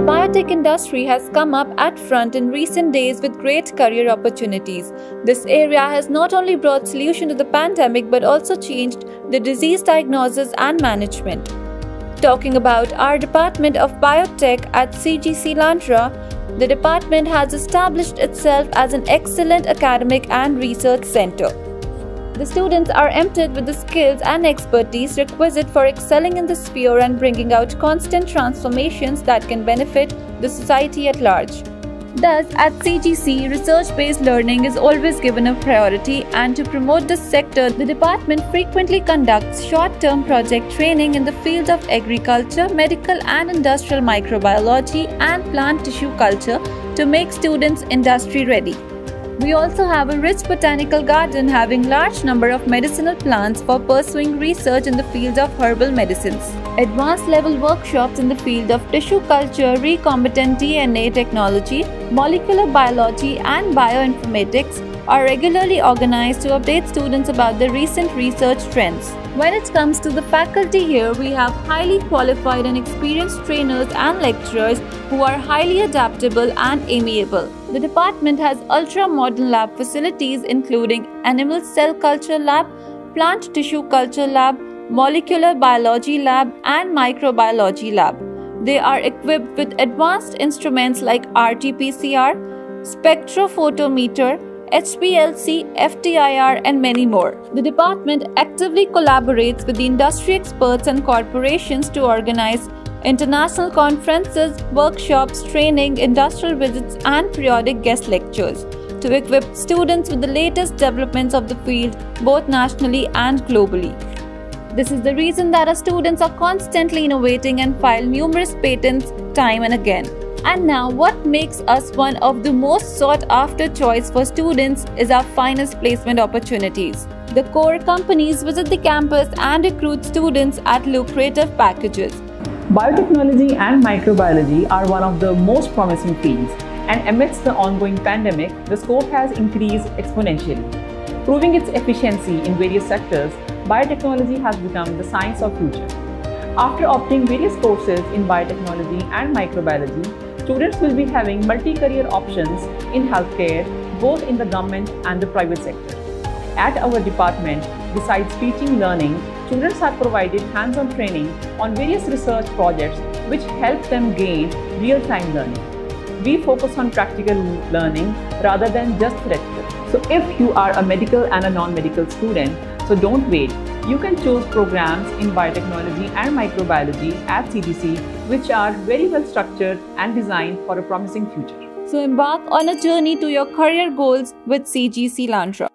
biotech industry has come up at front in recent days with great career opportunities. This area has not only brought solution to the pandemic but also changed the disease diagnosis and management. Talking about our Department of Biotech at CGC Landran, the department has established itself as an excellent academic and research center. The students are emptied with the skills and expertise requisite for excelling in the sphere and bringing out constant transformations that can benefit the society at large. Thus, at CGC, research based learning is always given a priority, and to promote this sector, the department frequently conducts short term project training in the fields of agriculture, medical and industrial microbiology, and plant tissue culture to make students industry ready. We also have a rich botanical garden having large number of medicinal plants for pursuing research in the field of herbal medicines. Advanced level workshops in the field of tissue culture, recombinant DNA technology, molecular biology and bioinformatics are regularly organized to update students about the recent research trends. When it comes to the faculty here, we have highly qualified and experienced trainers and lecturers who are highly adaptable and amiable. The department has ultra modern lab facilities including animal cell culture lab, plant tissue culture lab, molecular biology lab, and microbiology lab. They are equipped with advanced instruments like RT PCR, spectrophotometer, HPLC, FTIR, and many more. The department actively collaborates with the industry experts and corporations to organize international conferences, workshops, training, industrial visits, and periodic guest lectures to equip students with the latest developments of the field both nationally and globally. This is the reason that our students are constantly innovating and file numerous patents time and again. And now, what makes us one of the most sought after choice for students is our finest placement opportunities. The core companies visit the campus and recruit students at lucrative packages. Biotechnology and microbiology are one of the most promising fields, and amidst the ongoing pandemic, the scope has increased exponentially. Proving its efficiency in various sectors, biotechnology has become the science of future. After opting various courses in biotechnology and microbiology, Students will be having multi-career options in healthcare, both in the government and the private sector. At our department, besides teaching learning, students are provided hands-on training on various research projects which help them gain real-time learning. We focus on practical learning rather than just theoretical. So if you are a medical and a non-medical student, so don't wait. You can choose programs in biotechnology and microbiology at CGC, which are very well structured and designed for a promising future. So embark on a journey to your career goals with CGC Landran.